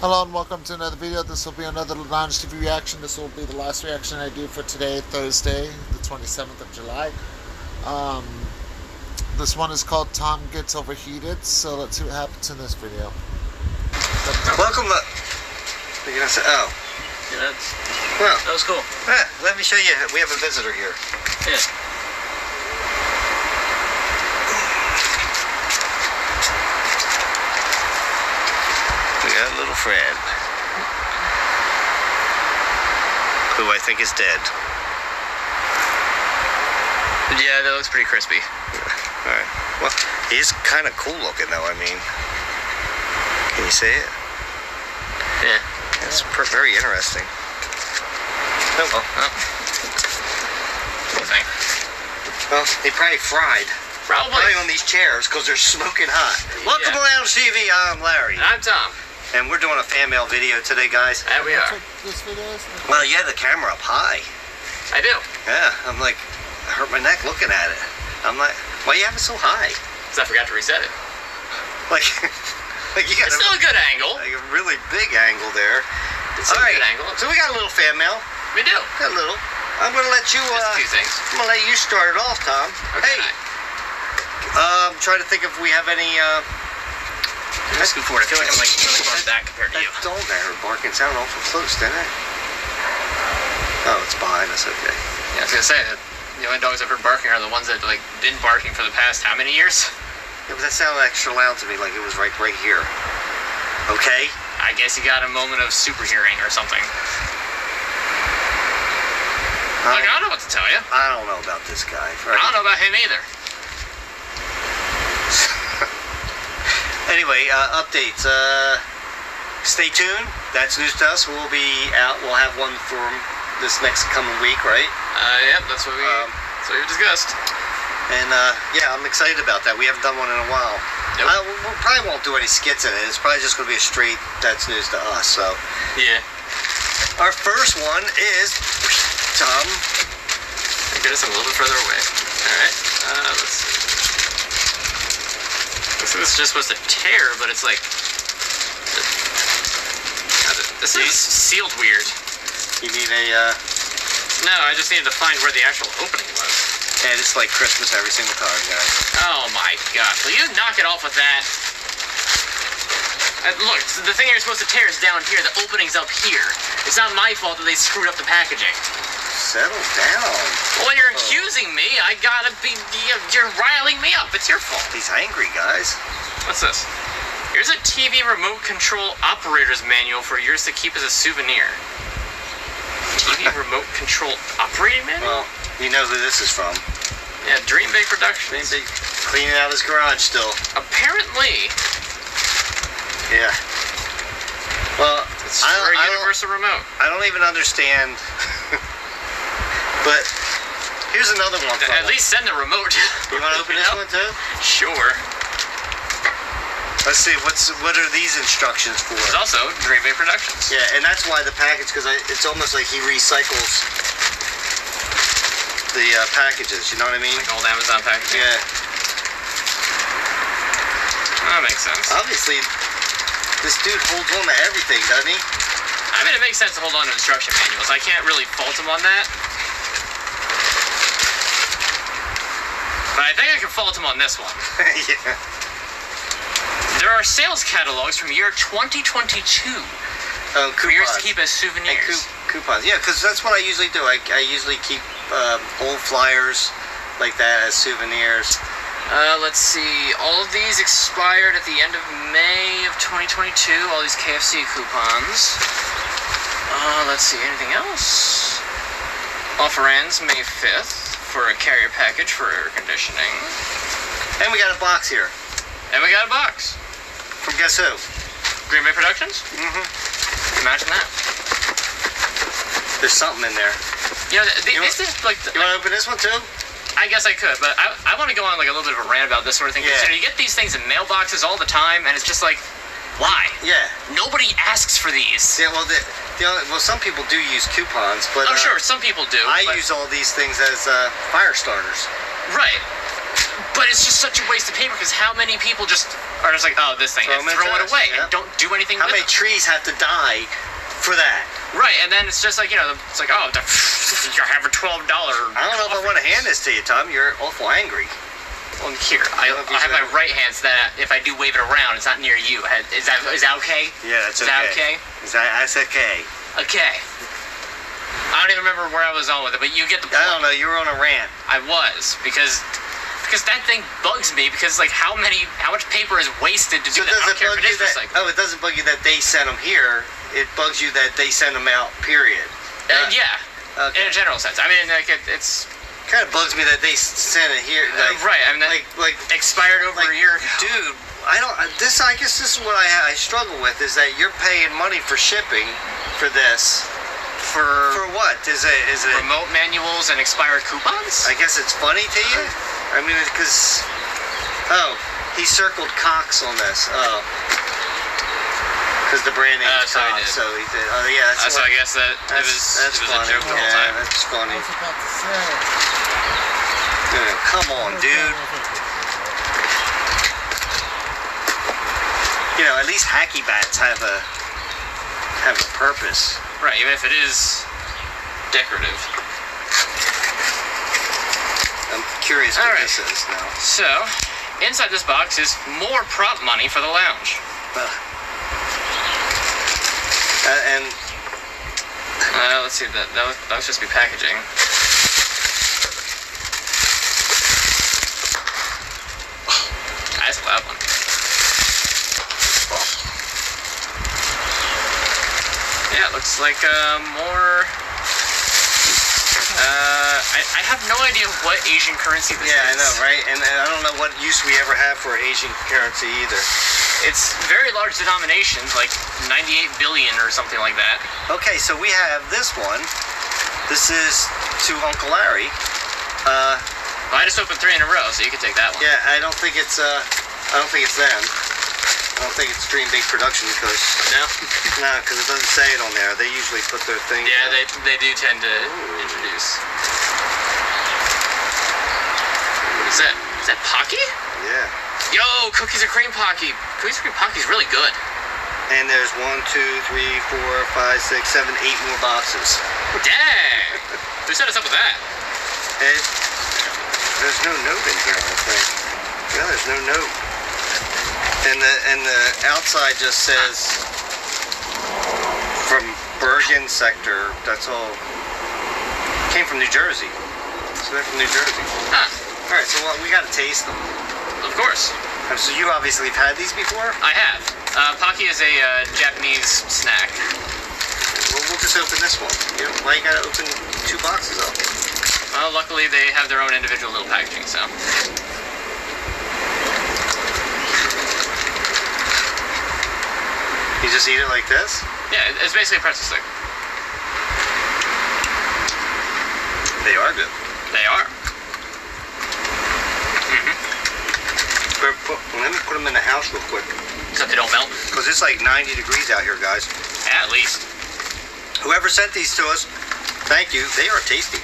Hello and welcome to another video. This will be another Lounge TV reaction. This will be the last reaction I do for today, Thursday, the 27th of July. Um, this one is called Tom Gets Overheated, so let's see what happens in this video. Welcome to. What are you gonna say? Oh, Yeah, that's, well, that was cool. let me show you. We have a visitor here. Yeah. Got a little friend who I think is dead. Yeah, that looks pretty crispy. All right. Well, he's kind of cool looking, though. I mean, can you see it? Yeah. It's per- very interesting. Oh, well, Oh. Thing. well, he probably fried. Probably. Probably on these chairs because they're smoking hot. Welcome Yeah. to Lounge TV. I'm Larry, I'm Tom. And we're doing a fan mail video today, guys. There we are. what this video is? Well, you have the camera up high. I do. Yeah, I'm like, I hurt my neck looking at it. I'm like, why you have it so high? Because I forgot to reset it. Like, like you got It's a, still a good angle. like a really big angle there. It's still All a good angle. so we got a little fan mail. We do. Got a little. I'm gonna let you. Just Uh, two things. I'm gonna let you start it off, Tom. Okay. Hey, um, trying to think if we have any. Uh, Let's go forward. I feel like I'm like really far back compared to you. dog I there barking sounded awful close, didn't it? Oh, it's behind us. Okay. Yeah, I was gonna say that the only dogs I've heard barking are the ones that like been barking for the past how many years? Yeah, but that sounded extra loud to me, like it was right, right here. Okay. I guess you got a moment of super hearing or something. Like, I don't know what to tell you. I don't know about this guy. I don't know about him either. Anyway, uh, updates. Uh, stay tuned. That's news to us. We'll be out. We'll have one for this next coming week, right? Uh, yep, that's what we. Um, that's what we discussed. And uh, yeah, I'm excited about that. We haven't done one in a while. Nope. Uh, we we probably won't do any skits in it. It's probably just going to be a straight that's news to us. So Yeah. our first one is Tom. Get us a little bit further away. Alright. Uh, let's see. This just supposed to tear, but it's like. This is sealed weird. You need a. Uh, No, I just needed to find where the actual opening was. and it's like Christmas every single time, guys. Oh my gosh. Will you knock it off with that? Uh, look, the thing you're supposed to tear is down here. The opening's up here. It's not my fault that they screwed up the packaging. Settle down. Well, you're accusing me, I gotta be. you- You're riling me up. It's your fault. He's angry, guys. What's this? Here's a TV remote control operator's manual for yours to keep as a souvenir. TV remote control operating manual? Well, you know who this is from. Yeah, Dream Big Productions. Dream Big cleaning out his garage still. Apparently, Yeah. Well, it's I, for a I universal remote. I don't even understand. here's another one. At least send the remote. you want to open this one too? Sure. Let's see. What's what are these instructions for? There's also Dream Big Productions. Yeah, and that's why the package, because it's almost like he recycles the uh, packages. You know what I mean? Like old Amazon packaging. Yeah. That makes sense. Obviously, this dude holds on to everything, doesn't he? I mean, it makes sense to hold on to instruction manuals. I can't really fault him on that. But I think I can fault him on this one. yeah. There are sales catalogs from year 2022 Oh, for yours to coupons. keep as souvenirs. coup- coupons. Yeah, because that's what I usually do. I, I usually keep um, old flyers like that as souvenirs. Uh, let's see. All of these expired at the end of May of 2022. All these KFC coupons. Uh, let's see. Anything else? Offer ends May 5th for a carrier package for air conditioning. And we got a box here And we got a box. from guess who? Dream Big Productions? Mm-hmm. Imagine that. There's something in there. You know, th- th- You this is like. You want to open this one too? I guess I could, but I, I want to go on like a little bit of a rant about this sort of thing. Yeah. You know, you get these things in mailboxes all the time, and it's just like, why? Yeah. Nobody asks for these. Yeah. Well, the, the only, well, some people do use coupons, but Oh, uh, sure, some people do. I use all these things as uh, fire starters. Right. But it's just such a waste of paper because how many people just are just like, oh, this thing, Throw and throw it away yeah. and don't do anything with it. How many them. trees have to die for that? Right, and then it's just like you know, it's like oh, you have a twelve dollar. I don't know if I want to hand this to you, Tom. You're awful angry. Well, here, I, don't know if you I have my right hand so that if I do wave it around, it's not near you. Is that is that okay? Yeah, that's Is that okay? Is that that's okay? Okay. I don't even remember where I was on with it, but you get the point. I don't know. You were on a rant. I was because because that thing bugs me because like how many how much paper is wasted to do So that? Does it bug if it you that? Oh, it doesn't bug you that they sent them here. It bugs you that they send them out. Period. Uh, yeah, Okay. in a general sense. I mean, like it, it's kind of bugs me that they sent it here. uh, right. I mean, that Like, like, expired over like, a year dude. I don't. This, I guess, this is what I, I struggle with is that you're paying money for shipping for this. for, For what? Is it? Is it? remote manuals and expired coupons. I guess it's funny to you. I mean, because oh, he circled Cox on this. Oh, because the brand name Uh, is so he Cox. did. So he did. Oh yeah, that's, Uh, so I guess that it was that's it was funny. a joke the whole yeah, time. that's funny. I was about to say. Dude, come on, dude. You know, at least hacky bats have a have a purpose. Right, even if it is decorative. I'm curious what right. this is now. So, inside this box is more prop money for the lounge. Uh, and Uh, let's see, that, that, was, that was just be packaging. That's a loud one. Yeah, it looks like uh, more. Uh, I, I have no idea what Asian currency this is. yeah, I know, right? And, and I don't know what use we ever have for Asian currency either. It's very large denominations, like 98 billion or something like that. Okay, so we have this one. This is to Uncle Larry. Uh, Well, I just opened three in a row, so you can take that one. yeah, I don't think it's uh, I don't think it's them. I don't think it's Dream Big Production because No? no, because it doesn't say it on there. They usually put their thing. Yeah, they, they do tend to introduce. What is that? Is that Pocky? Yeah. Yo, cookies and cream Pocky. Cookies and cream Pocky's really good. And there's one, two, three, four, five, six, seven, eight more boxes. Dang! Who set us up with that? It, there's no note in here, I think. Yeah, there's no note. And the and the outside just says from Bergen sector. That's all. Came from New Jersey. So they're from New Jersey. Huh. All right, so well, we got to taste them. Of course. So you obviously have had these before. I have. Uh, Pocky is a uh, Japanese snack. Well, we'll just open this one. You know, why you gotta open two boxes up? Well, luckily they have their own individual little packaging, so. You just eat it like this? Yeah, it's basically a pretzel stick. They are good. They are. Mm-hmm. Put, let me put them in the house real quick. Except they don't melt. Because it's like 90 degrees out here, guys. At least. Whoever sent these to us, thank you. They are tasty.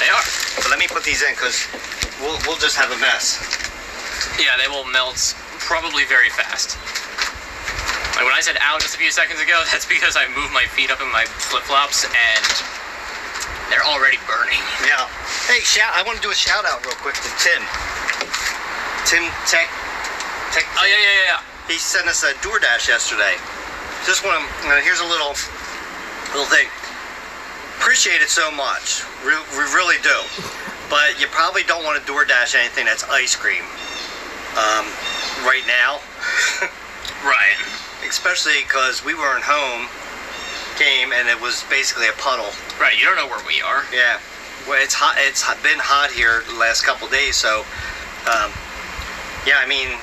They are. But let me put these in because we'll, we'll just have a mess. Yeah, they will melt probably very fast. Like when I said ow just a few seconds ago, that's because I moved my feet up in my flip flops and they're already burning. Yeah. Hey, shout! I want to do a shout out real quick to Tim. Tim Tech. Tech. Oh yeah, yeah, yeah, yeah. He sent us a DoorDash yesterday. Just want to. Uh, here's a little little thing. Appreciate it so much. We, we really do. But you probably don't want to DoorDash anything that's ice cream. Um, right now. Right. Especially because we weren't home came and it was basically a puddle. Right. You don't know where we are. Yeah, well, it's hot. It's been hot here the last couple days, so um, yeah. I mean,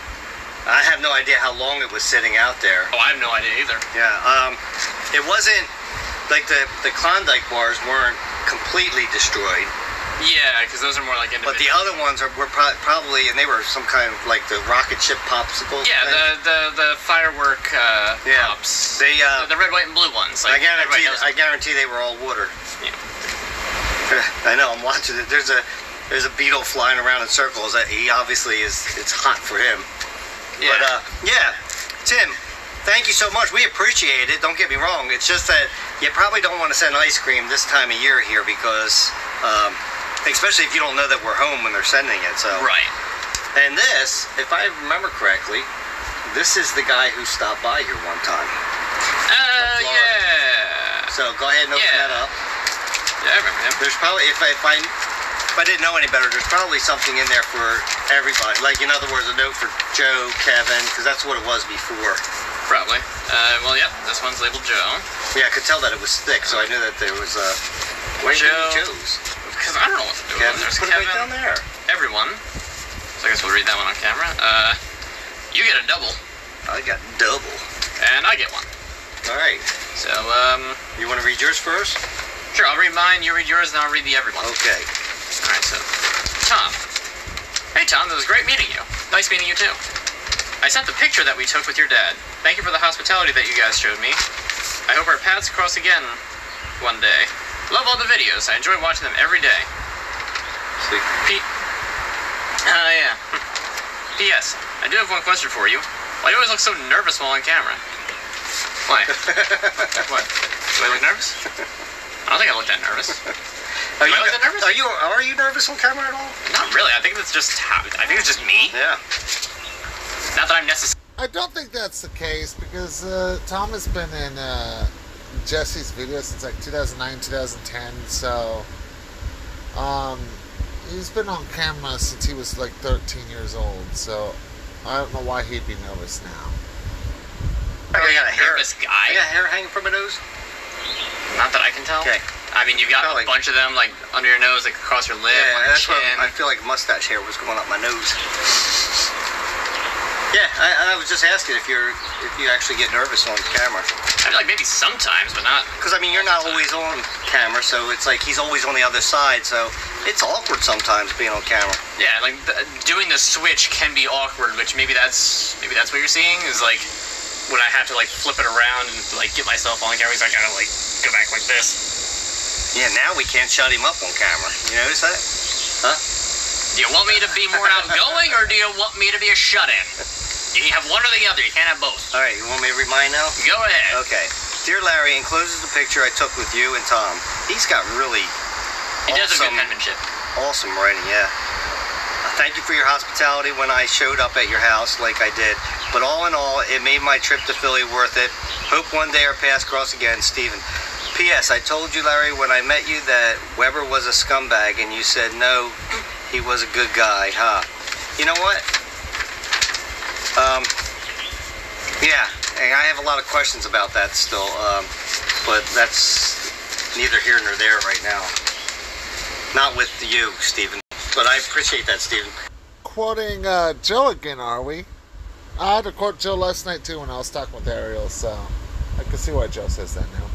I have no idea how long it was sitting out there. Oh, I have no idea either. Yeah, um, it wasn't like the the Klondike bars weren't completely destroyed, Yeah, because those are more like individual. but the other ones are were pro- probably and they were some kind of like the rocket ship popsicles. yeah, thing. the the the firework uh, Yeah. pops. They, uh, the, the red, white, and blue ones. Like I guarantee. I guarantee they were all water. Yeah. I know. I'm watching it. There's a there's a beetle flying around in circles. That he obviously is. It's hot for him. Yeah. But uh, yeah, Tim, thank you so much. We appreciate it. Don't get me wrong. It's just that you probably don't want to send ice cream this time of year here because, um, especially if you don't know that we're home when they're sending it. So. right. And this, if I remember correctly, this is the guy who stopped by here one time. Uh, yeah. So go ahead and open Yeah. that up. Yeah, I remember him. There's probably if I, if I if I didn't know any better, there's probably something in there for everybody. Like in other words, a note for Joe, Kevin, because that's what it was before. Probably. Uh, well, yep. This one's labeled Joe. Yeah, I could tell that it was thick, so I knew that there was a. Joe. Joe. Joe's? Because I don't know what to do. Kevin. There's put it right down there. Everyone. So I guess we'll read that one on camera. Uh, you get a double, I got double. and I get one. All right. So, um, You want to read yours first? sure. I'll read mine. You read yours, and I'll read the everyone. Okay. All right. So, Tom. Hey, Tom. It was great meeting you. Nice meeting you too. I sent the picture that we took with your dad. Thank you for the hospitality that you guys showed me. I hope our paths cross again one day. Love all the videos. I enjoy watching them every day. See. Pete. Uh, yeah. P.S. I do have one question for you. Why do you always look so nervous while on camera? Why? what? Do I look nervous? I don't think I look that nervous. Are Am you, I looking nervous? are you are you nervous on camera at all? Not really. I think that's just how. I think it's just me. Yeah. Not that I'm necessary. I don't think that's the case because uh, Tom has been in uh, Jesse's videos since like 2009, 2010. So um, he's been on camera since he was like 13 years old. So I don't know why he'd be nervous now. I got a hair. nervous I guy. got hair hanging from my nose. Not that I can tell. Okay. I mean, you've got Felt a bunch of them like under your nose, like across your lip, on Yeah, your that's what. I feel like mustache hair was going up my nose. Yeah, I, I was just asking if you're if you actually get nervous on camera. I feel like maybe sometimes, but not. Because I mean, you're not always on camera, so it's like he's always on the other side. So it's awkward sometimes being on camera. Yeah, like doing the switch can be awkward, which maybe that's maybe that's what you're seeing is like when I have to like flip it around and like get myself on camera, so I gotta like go back like this. Yeah, now we can't shut him up on camera. You notice that? Huh? Do you want me to be more outgoing, or do you want me to be a shut-in? You have one or the other. You can't have both. All right, you want me to read mine now? Go ahead. Okay. Dear Larry, encloses the picture I took with you and Tom. He's got really He does a good awesome- penmanship. Awesome writing, yeah. Uh, Thank you for your hospitality when I showed up at your house like I did. But all in all, it made my trip to Philly worth it. Hope one day our paths cross again, Steven. P.S. I told you, Larry, when I met you that Weber was a scumbag, and you said no, he was a good guy, huh? You know what? Um, yeah, and I have a lot of questions about that still, um, but that's neither here nor there right now. Not with you, Steven. But I appreciate that, Steven. Quoting uh, Joe again, are we? I had to quote Joe last night too when I was talking with Ariel, so I can see why Joe says that now.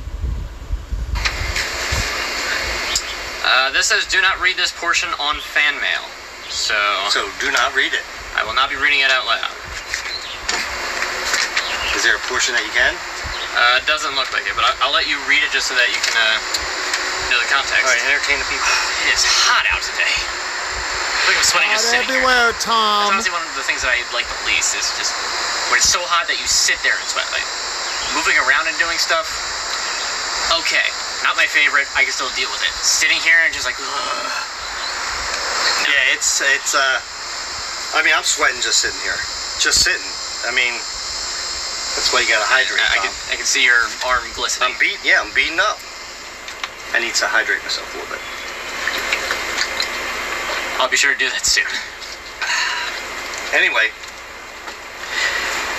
Uh, this says, "Do not read this portion on fan mail." So So do not read it. I will not be reading it out loud. Is there a portion that you can? Uh, it doesn't look like it, but I- I'll let you read it just so that you can uh, know the context. All right, entertain the people. It is hot out today. I think I'm sweating just Hot sitting here. everywhere, That's Tom. honestly one of the things that I like the least is just when it's so hot that you sit there and sweat. Like moving around and doing stuff. Okay, not my favorite. I can still deal with it. Sitting here and just like, ugh. Yeah, it's it's. uh I mean, I'm sweating just sitting here, just sitting. I mean, that's why you gotta hydrate. I, I can I can see your arm glistening. I'm beat. Yeah, I'm beating up. I need to hydrate myself a little bit. I'll be sure to do that soon. Anyway,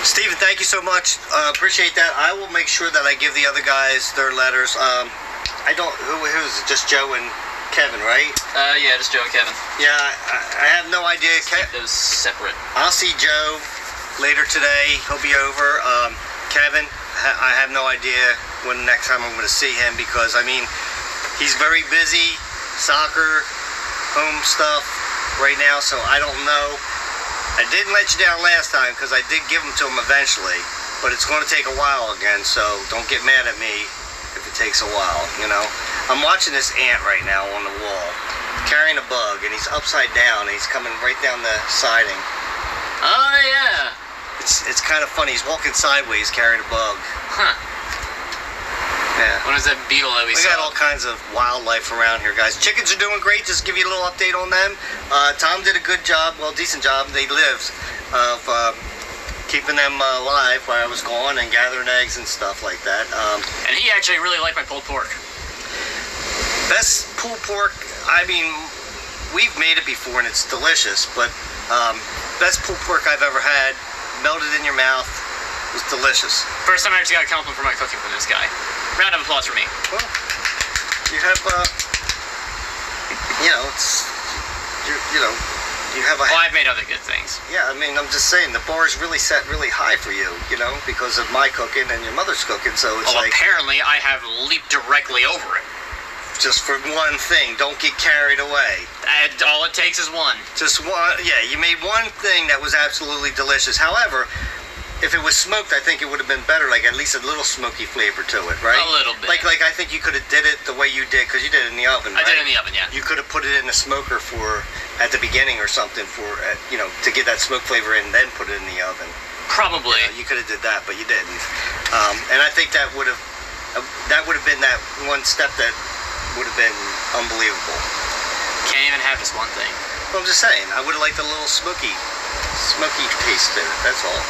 Steven, thank you so much. Uh, appreciate that. I will make sure that I give the other guys their letters. Um, I don't. Who, who's it? Just Joe and Kevin, right? Uh, yeah, just Joe and Kevin. Yeah, I, I have no idea. Ke- those separate. I'll see Joe later today. He'll be over. Um, Kevin, I have no idea when next time I'm going to see him because I mean, he's very busy, soccer, home stuff right now. So I don't know. I didn't let you down last time because I did give them to him eventually, but it's going to take a while again. So don't get mad at me if it takes a while. You know, I'm watching this ant right now on the wall. carrying a bug, and he's upside down, and he's coming right down the siding. Oh yeah. It's it's kind of funny. He's walking sideways carrying a bug. Huh. Yeah. What is that beetle that we, We saw? got all kinds of wildlife around here, guys. Chickens are doing great. Just give you a little update on them. Uh, Tom did a good job, well, decent job. They lived of uh, keeping them uh, alive while I was gone and gathering eggs and stuff like that. Um, and he actually really liked my pulled pork. best pulled pork. I mean, we've made it before and it's delicious, but um, best pulled pork I've ever had. Melted in your mouth. It Was delicious. First time I actually got a compliment for my cooking from this guy. Round of applause for me. Well, you have, uh, you know, it's, you, you know, you have a. Well, I've made other good things. Yeah, I mean, I'm just saying the bar is really set really high for you, you know, because of my cooking and your mother's cooking. So it's Well, like apparently I have leaped directly over it. Just for one thing, don't get carried away. And all it takes is one. Just one, yeah, you made one thing that was absolutely delicious. However, if it was smoked, I think it would have been better, like at least a little smoky flavor to it, right? A little bit. Like, like I think you could have did it the way you did, because you did it in the oven. I did it in the oven, yeah. You could have put it in the smoker for at the beginning or something for, uh, you know, to get that smoke flavor in, then put it in the oven. Probably. Yeah, you could have did that, but you didn't. Um, and I think that would have uh, that would have been that one step that would have been unbelievable. Can't even have just one thing. Well, I'm just saying, I would have liked a little smoky, smoky taste to it. That's all.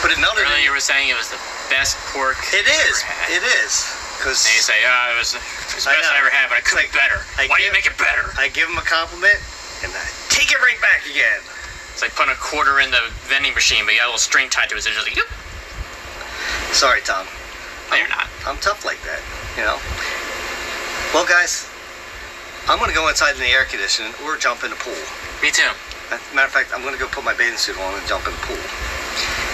But it melted. Earlier you were saying it was the best pork It is. Ever had. It is. Because And you say, oh, it was, it was the best know. I ever had, but I could Like, be better. I Why do you make it better? I give him a compliment and I take it right back again. It's like putting a quarter in the vending machine, but you got a little string tied to it, so it's just like, yep. Sorry, Tom. no, you're not. I'm tough like that, you know. Well, guys, I'm gonna go inside in the air conditioning or jump in the pool. Me too. A matter of fact, I'm gonna go put my bathing suit on and jump in the pool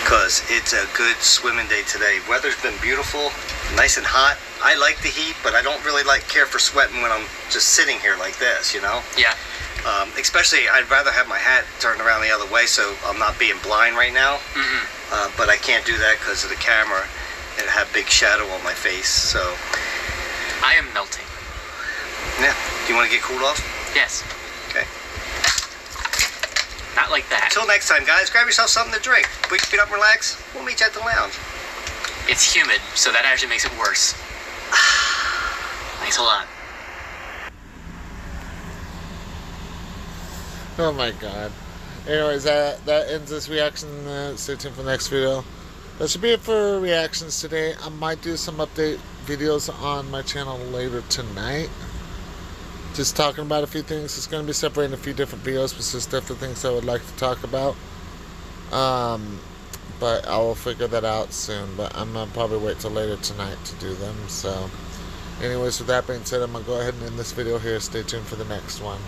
because it's a good swimming day today. Weather's been beautiful, nice and hot. I like the heat, but I don't really like care for sweating when I'm just sitting here like this, you know. Yeah. Um, especially, I'd rather have my hat turned around the other way so I'm not being blind right now. Mm-hmm. Uh, but I can't do that because of the camera and have big shadow on my face. So, I am melting. Yeah. Do you want to get cooled off? Yes. Okay. Not like that. Until next time, guys, grab yourself something to drink. Put your feet up and relax. We'll meet you at the lounge. It's humid, so that actually makes it worse. Thanks a lot. Oh my god. Anyways, that that ends this reaction. Uh, stay tuned for the next video. That should be it for reactions today. I might do some update videos on my channel later tonight. Just talking about a few things. It's going to be separating a few different videos, but there's different things I would like to talk about. Um, but I will figure that out soon. But I'm gonna probably wait till later tonight to do them. So, anyways, with that being said, I'm gonna go ahead and end this video here. Stay tuned for the next one.